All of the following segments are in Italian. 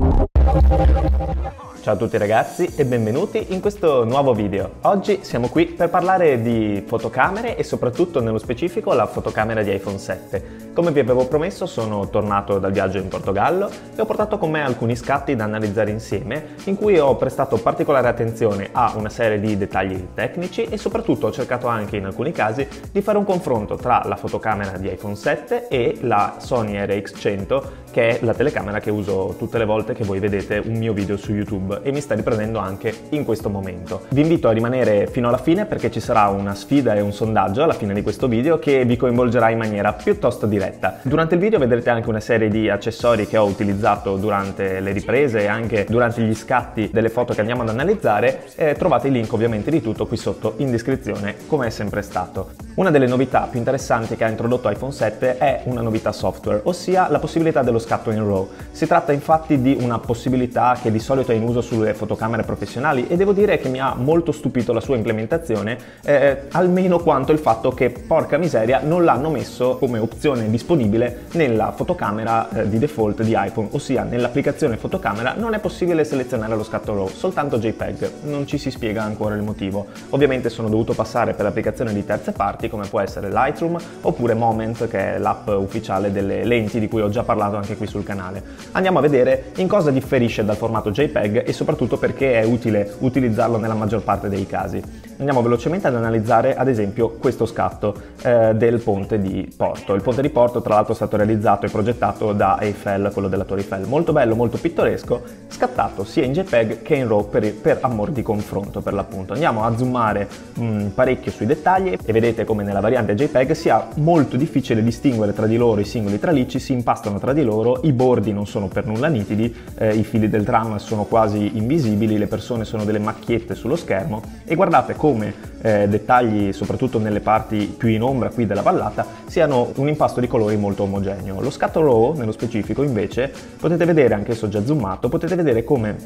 Thank you. Ciao a tutti ragazzi e benvenuti in questo nuovo video. Oggi siamo qui per parlare di fotocamere e soprattutto nello specifico la fotocamera di iPhone 7. Come vi avevo promesso sono tornato dal viaggio in Portogallo e ho portato con me alcuni scatti da analizzare insieme in cui ho prestato particolare attenzione a una serie di dettagli tecnici e soprattutto ho cercato anche in alcuni casi di fare un confronto tra la fotocamera di iPhone 7 e la Sony RX100 che è la telecamera che uso tutte le volte che voi vedete un mio video su YouTube e mi sta riprendendo anche in questo momento. Vi invito a rimanere fino alla fine perché ci sarà una sfida e un sondaggio alla fine di questo video che vi coinvolgerà in maniera piuttosto diretta. Durante il video vedrete anche una serie di accessori che ho utilizzato durante le riprese e anche durante gli scatti delle foto che andiamo ad analizzare e trovate il link ovviamente di tutto qui sotto in descrizione come è sempre stato. Una delle novità più interessanti che ha introdotto iPhone 7 è una novità software, ossia la possibilità dello scatto in RAW. Si tratta infatti di una possibilità che di solito è in uso sulle fotocamere professionali e devo dire che mi ha molto stupito la sua implementazione, eh, almeno quanto il fatto che porca miseria non l'hanno messo come opzione disponibile nella fotocamera eh, di default di iPhone, ossia nell'applicazione fotocamera non è possibile selezionare lo scatto RAW, soltanto JPEG, non ci si spiega ancora il motivo. Ovviamente sono dovuto passare per l'applicazione di terze parti come può essere Lightroom oppure Moment che è l'app ufficiale delle lenti di cui ho già parlato anche qui sul canale. Andiamo a vedere in cosa differisce dal formato JPEG e soprattutto perché è utile utilizzarlo nella maggior parte dei casi andiamo velocemente ad analizzare ad esempio questo scatto eh, del ponte di Porto. Il ponte di Porto tra l'altro è stato realizzato e progettato da Eiffel, quello della Torre Eiffel, molto bello, molto pittoresco, scattato sia in JPEG che in RAW per, per amor di confronto per l'appunto. Andiamo a zoomare mh, mm, parecchio sui dettagli e vedete come nella variante JPEG sia molto difficile distinguere tra di loro i singoli tralicci, si impastano tra di loro, i bordi non sono per nulla nitidi, eh, i fili del tram sono quasi invisibili, le persone sono delle macchiette sullo schermo e guardate come come eh, dettagli, soprattutto nelle parti più in ombra qui della vallata, siano un impasto di colori molto omogeneo. Lo scatto RAW, nello specifico, invece, potete vedere, anch'esso già zoomato, potete vedere come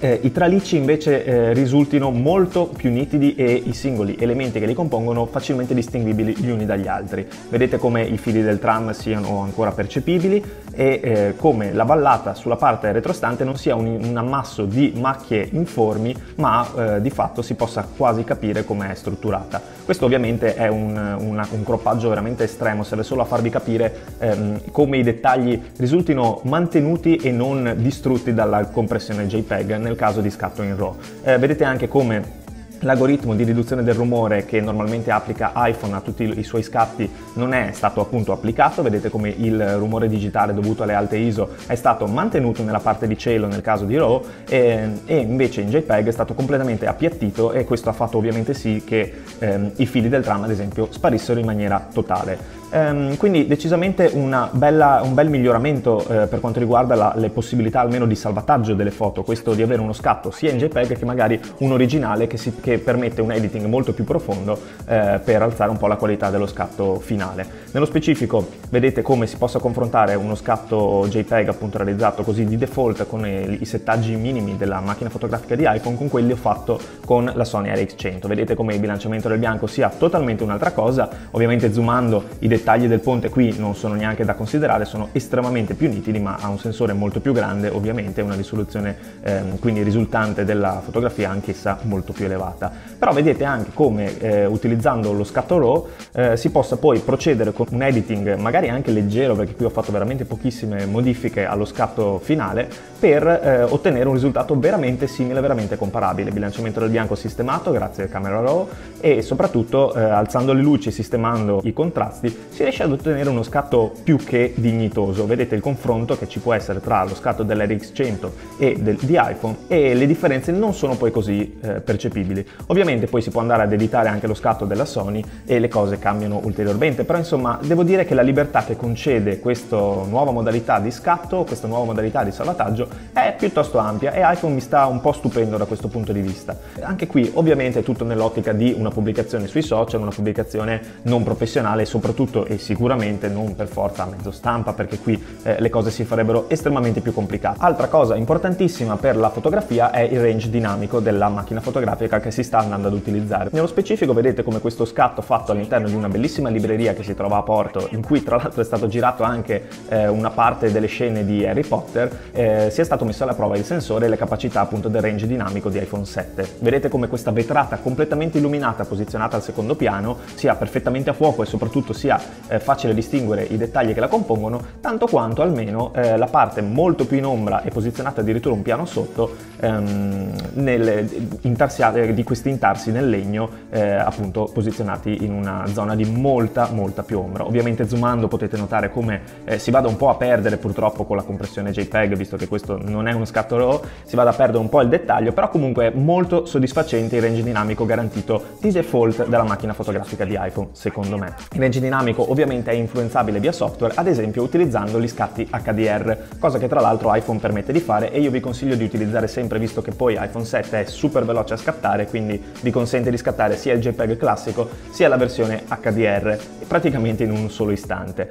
eh, i tralicci invece eh, risultino molto più nitidi e i singoli elementi che li compongono facilmente distinguibili gli uni dagli altri. Vedete come i fili del tram siano ancora percepibili e eh, come la vallata sulla parte retrostante non sia un, un ammasso di macchie informi ma eh, di fatto si possa quasi capire come è strutturata. Questo ovviamente è un, una, un croppaggio veramente estremo, serve solo a farvi capire ehm, come i dettagli risultino mantenuti e non distrutti dalla compressione JPEG nel caso di scatto in RAW. Eh, vedete anche come L'algoritmo di riduzione del rumore che normalmente applica iPhone a tutti i suoi scatti non è stato appunto applicato, vedete come il rumore digitale dovuto alle alte ISO è stato mantenuto nella parte di cielo nel caso di RAW e, e invece in JPEG è stato completamente appiattito e questo ha fatto ovviamente sì che ehm, i fili del tram ad esempio sparissero in maniera totale. Ehm, quindi decisamente bella, un bel miglioramento eh, per quanto riguarda la, le possibilità almeno di salvataggio delle foto, questo di avere uno scatto sia in JPEG che magari un originale che, si, che permette un editing molto più profondo eh, per alzare un po' la qualità dello scatto finale. Nello specifico vedete come si possa confrontare uno scatto JPEG appunto realizzato così di default con i, settaggi minimi della macchina fotografica di iPhone con quelli ho fatto con la Sony RX100. Vedete come il bilanciamento del bianco sia totalmente un'altra cosa, ovviamente zoomando i dettagli dettagli del ponte qui non sono neanche da considerare, sono estremamente più nitidi ma ha un sensore molto più grande ovviamente, una risoluzione ehm, quindi risultante della fotografia anch'essa molto più elevata. Però vedete anche come eh, utilizzando lo scatto RAW eh, si possa poi procedere con un editing magari anche leggero perché qui ho fatto veramente pochissime modifiche allo scatto finale per eh, ottenere un risultato veramente simile, veramente comparabile. Bilanciamento del bianco sistemato grazie al camera RAW e soprattutto eh, alzando le luci e sistemando i contrasti si riesce ad ottenere uno scatto più che dignitoso. Vedete il confronto che ci può essere tra lo scatto dell'RX100 e del, di iPhone e le differenze non sono poi così eh, percepibili. Ovviamente poi si può andare ad editare anche lo scatto della Sony e le cose cambiano ulteriormente, però insomma devo dire che la libertà che concede questa nuova modalità di scatto, questa nuova modalità di salvataggio è piuttosto ampia e iPhone mi sta un po' stupendo da questo punto di vista. Anche qui ovviamente è tutto nell'ottica di una pubblicazione sui social, una pubblicazione non professionale soprattutto e sicuramente non per forza a mezzo stampa perché qui eh, le cose si farebbero estremamente più complicate. Altra cosa importantissima per la fotografia è il range dinamico della macchina fotografica che si sta andando ad utilizzare. Nello specifico vedete come questo scatto fatto all'interno di una bellissima libreria che si trova a Porto, in cui tra l'altro è stato girato anche eh, una parte delle scene di Harry Potter, eh, sia stato messo alla prova il sensore e le capacità appunto del range dinamico di iPhone 7. Vedete come questa vetrata completamente illuminata posizionata al secondo piano sia perfettamente a fuoco e soprattutto sia eh, facile distinguere i dettagli che la compongono, tanto quanto almeno eh, la parte molto più in ombra e posizionata addirittura un piano sotto ehm, nel, intarsiate, di questi intarsi nel legno eh, appunto posizionati in una zona di molta molta più ombra. Ovviamente zoomando potete notare come eh, si vada un po' a perdere purtroppo con la compressione JPEG, visto che questo non è uno scatto RAW, si vada a perdere un po' il dettaglio, però comunque è molto soddisfacente il range dinamico garantito di default della macchina fotografica di iPhone, secondo me. Il range dinamico ovviamente è influenzabile via software, ad esempio utilizzando gli scatti HDR, cosa che tra l'altro iPhone permette di fare e io vi consiglio di utilizzare sempre visto che poi iPhone 7 è super veloce a scattare, quindi vi consente di scattare sia il JPEG classico sia la versione HDR praticamente in un solo istante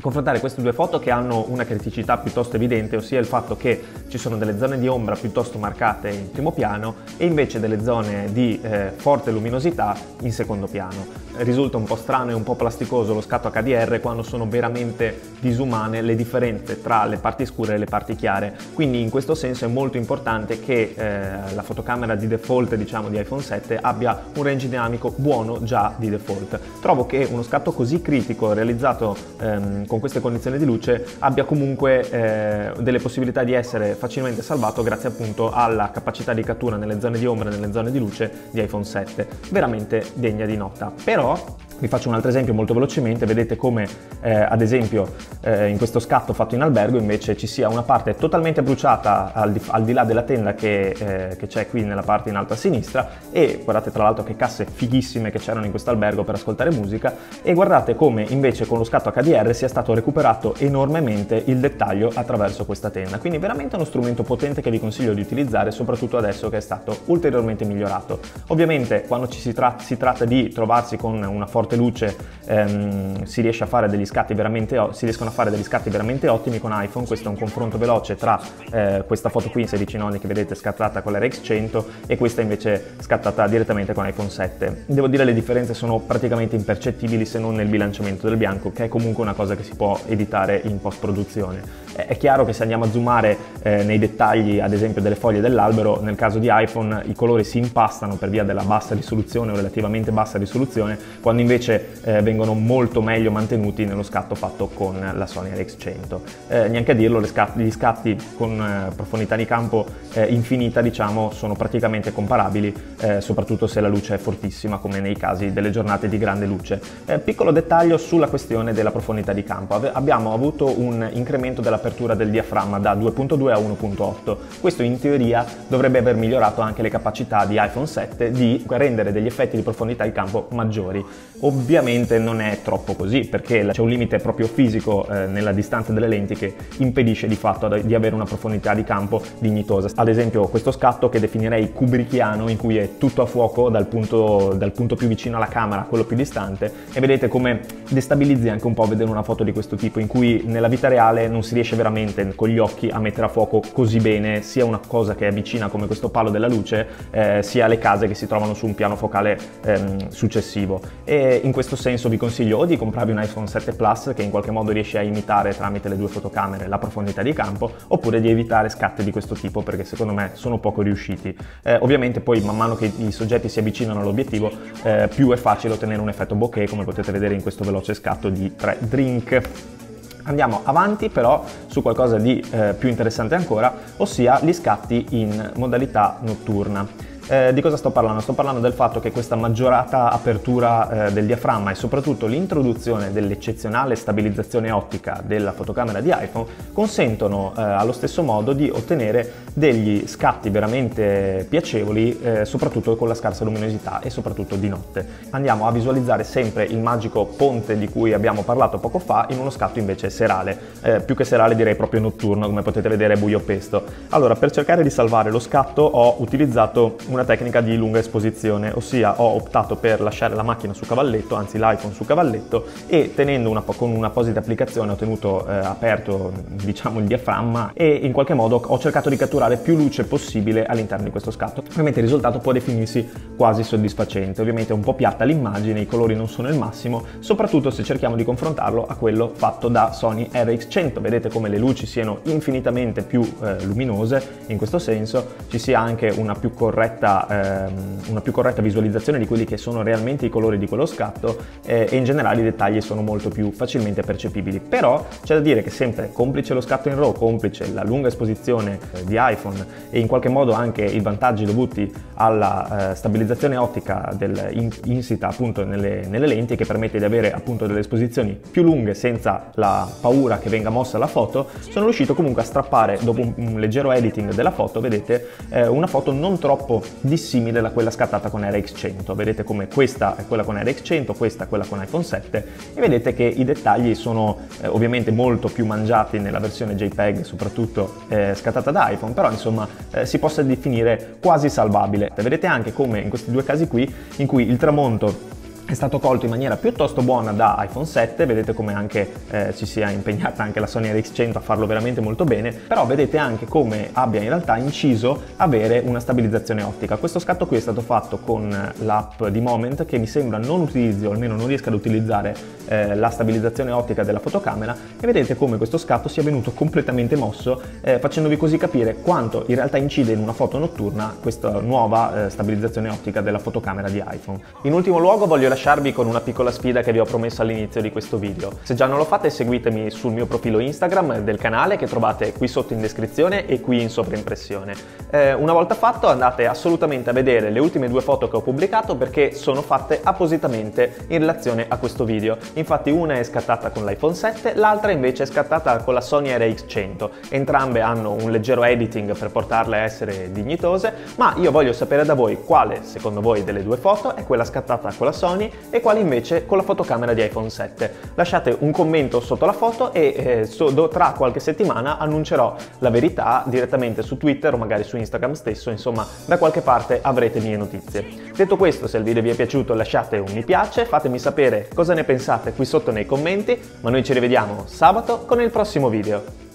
confrontare queste due foto che hanno una criticità piuttosto evidente, ossia il fatto che ci sono delle zone di ombra piuttosto marcate in primo piano e invece delle zone di eh, forte luminosità in secondo piano. Risulta un po' strano e un po' plasticoso lo scatto HDR quando sono veramente disumane le differenze tra le parti scure e le parti chiare, quindi in questo senso è molto importante che eh, la fotocamera di default diciamo di iPhone 7 abbia un range dinamico buono già di default. Trovo che uno scatto così critico realizzato ehm, con queste condizioni di luce abbia comunque eh, delle possibilità di essere facilmente salvato grazie appunto alla capacità di cattura nelle zone di ombra e nelle zone di luce di iPhone 7, veramente degna di nota. Però vi faccio un altro esempio molto velocemente, vedete come eh, ad esempio eh, in questo scatto fatto in albergo invece ci sia una parte totalmente bruciata al di, al di là della tenda che, eh, che, c'è qui nella parte in alto a sinistra. E guardate tra l'altro che casse fighissime che c'erano in questo albergo per ascoltare musica. E guardate come invece con lo scatto HDR sia stato recuperato enormemente il dettaglio attraverso questa tenda, quindi veramente uno strumento potente che vi consiglio di utilizzare soprattutto adesso che è stato ulteriormente migliorato. Ovviamente quando ci si, tra- si tratta di trovarsi con una forte forte luce ehm, si, riesce si riescono a fare degli scatti veramente ottimi con iPhone, questo è un confronto veloce tra eh, questa foto qui in 16 noni che vedete scattata con l'RX100 e questa invece scattata direttamente con iPhone 7. Devo dire le differenze sono praticamente impercettibili se non nel bilanciamento del bianco, che è comunque una cosa che si può editare in post produzione. È chiaro che se andiamo a zoomare eh, nei dettagli, ad esempio delle foglie dell'albero, nel caso di iPhone i colori si impastano per via della bassa risoluzione o relativamente bassa risoluzione, quando invece eh, vengono molto meglio mantenuti nello scatto fatto con la Sony RX100. Eh, neanche a dirlo, scatti, gli scatti con eh, profondità di campo eh, infinita, diciamo, sono praticamente comparabili, eh, soprattutto se la luce è fortissima, come nei casi delle giornate di grande luce. piccolo dettaglio sulla questione della profondità di campo. Ave- abbiamo avuto un incremento della apertura del diaframma da 2.2 a 1.8. Questo in teoria dovrebbe aver migliorato anche le capacità di iPhone 7 di rendere degli effetti di profondità di campo maggiori. Ovviamente non è troppo così perché c'è un limite proprio fisico eh, nella distanza delle lenti che impedisce di fatto di avere una profondità di campo dignitosa. Ad esempio questo scatto che definirei kubrickiano in cui è tutto a fuoco dal punto, dal punto più vicino alla camera a quello più distante e vedete come destabilizzi anche un po' vedere una foto di questo tipo in cui nella vita reale non si riesce veramente con gli occhi a mettere a fuoco così bene sia una cosa che è vicina come questo palo della luce, eh, sia le case che si trovano su un piano focale ehm, successivo. E in questo senso vi consiglio o di comprarvi un iPhone 7 Plus che in qualche modo riesce a imitare tramite le due fotocamere la profondità di campo, oppure di evitare scatti di questo tipo perché secondo me sono poco riusciti. Eh, ovviamente poi man mano che i soggetti si avvicinano all'obiettivo eh, più è facile ottenere un effetto bokeh come potete vedere in questo veloce scatto di 3 drink. Andiamo avanti però su qualcosa di eh, più interessante ancora, ossia gli scatti in modalità notturna. Eh, di cosa sto parlando? Sto parlando del fatto che questa maggiorata apertura eh, del diaframma e soprattutto l'introduzione dell'eccezionale stabilizzazione ottica della fotocamera di iPhone consentono eh, allo stesso modo di ottenere degli scatti veramente piacevoli, eh, soprattutto con la scarsa luminosità e soprattutto di notte. Andiamo a visualizzare sempre il magico ponte di cui abbiamo parlato poco fa in uno scatto invece serale, eh, più che serale direi proprio notturno, come potete vedere è buio pesto. Allora, per cercare di salvare lo scatto ho utilizzato un una tecnica di lunga esposizione, ossia ho optato per lasciare la macchina su cavalletto, anzi l'iPhone su cavalletto e tenendo una, con un'apposita applicazione ho tenuto eh, aperto diciamo il diaframma e in qualche modo ho cercato di catturare più luce possibile all'interno di questo scatto. Ovviamente il risultato può definirsi quasi soddisfacente, ovviamente è un po' piatta l'immagine, i colori non sono il massimo, soprattutto se cerchiamo di confrontarlo a quello fatto da Sony RX100, vedete come le luci siano infinitamente più eh, luminose in questo senso, ci sia anche una più, corretta, ehm, una più corretta visualizzazione di quelli che sono realmente i colori di quello scatto eh, e in generale i dettagli sono molto più facilmente percepibili. Però c'è da dire che sempre complice lo scatto in RAW, complice la lunga esposizione eh, di iPhone e in qualche modo anche i vantaggi dovuti alla eh, stabilizzazione ottica del, in, insita appunto nelle, nelle, lenti che permette di avere appunto delle esposizioni più lunghe senza la paura che venga mossa la foto, sono riuscito comunque a strappare dopo un, un leggero editing della foto, vedete, eh, una foto non troppo dissimile da quella scattata con RX100. Vedete come questa è quella con RX100, questa è quella con iPhone 7 e vedete che i dettagli sono eh, ovviamente molto più mangiati nella versione JPEG, soprattutto eh, scattata da iPhone, però insomma eh, si possa definire quasi salvabile. Vedete anche come in questi due casi qui, in cui il tramonto è stato colto in maniera piuttosto buona da iPhone 7, vedete come anche eh, ci sia impegnata anche la Sony RX100 a farlo veramente molto bene, però vedete anche come abbia in realtà inciso avere una stabilizzazione ottica. Questo scatto qui è stato fatto con l'app di Moment che mi sembra non utilizzi o almeno non riesca ad utilizzare eh, la stabilizzazione ottica della fotocamera e vedete come questo scatto sia venuto completamente mosso eh, facendovi così capire quanto in realtà incide in una foto notturna questa nuova eh, stabilizzazione ottica della fotocamera di iPhone. In ultimo luogo voglio lasciare lasciarvi con una piccola sfida che vi ho promesso all'inizio di questo video. Se già non lo fate seguitemi sul mio profilo Instagram del canale che trovate qui sotto in descrizione e qui in sovraimpressione. Eh, una volta fatto andate assolutamente a vedere le ultime due foto che ho pubblicato perché sono fatte appositamente in relazione a questo video. Infatti una è scattata con l'iPhone 7, l'altra invece è scattata con la Sony RX100. Entrambe hanno un leggero editing per portarle a essere dignitose, ma io voglio sapere da voi quale secondo voi delle due foto è quella scattata con la Sony e quali invece con la fotocamera di iPhone 7. Lasciate un commento sotto la foto e eh, so, tra qualche settimana annuncerò la verità direttamente su Twitter o magari su Instagram stesso, insomma da qualche parte avrete mie notizie. Detto questo, se il video vi è piaciuto lasciate un mi piace, fatemi sapere cosa ne pensate qui sotto nei commenti, ma noi ci rivediamo sabato con il prossimo video.